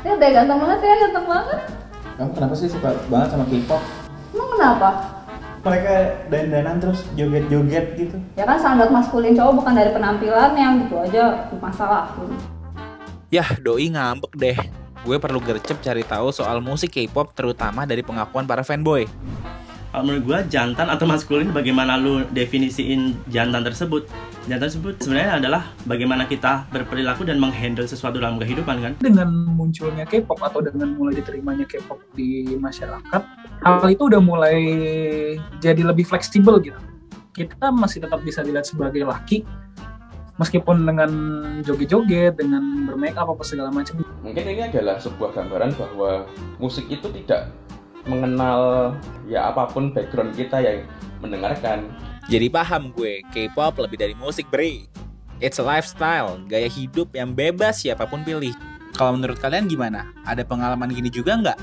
Lihat deh ganteng banget ya, ganteng banget. Kamu kenapa sih suka banget sama K-pop? Emang kenapa? Mereka dan-danan terus joget-joget gitu. Ya kan standar maskulin cowok bukan dari penampilannya gitu aja masalahin. Yah, doi ngambek deh. Gue perlu gercep cari tahu soal musik K-pop terutama dari pengakuan para fanboy. Kalau menurut gue jantan atau maskulin bagaimana lu definisiin jantan tersebut Jantan tersebut sebenarnya adalah bagaimana kita berperilaku dan menghandle sesuatu dalam kehidupan kan dengan munculnya K-pop atau dengan mulai diterimanya K-pop di masyarakat, hal itu udah mulai jadi lebih fleksibel gitu. Kita masih tetap bisa dilihat sebagai laki, meskipun dengan joget-joget, dengan bermake up apa segala macam. Mungkin ini adalah sebuah gambaran bahwa musik itu tidak mengenal ya apa pun background kita yang mendengarkan. Jadi paham gue, K-pop lebih dari musik bre. It's a lifestyle, gaya hidup yang bebas siapa pun pilih. Kalau menurut kalian gimana? Ada pengalaman gini juga nggak?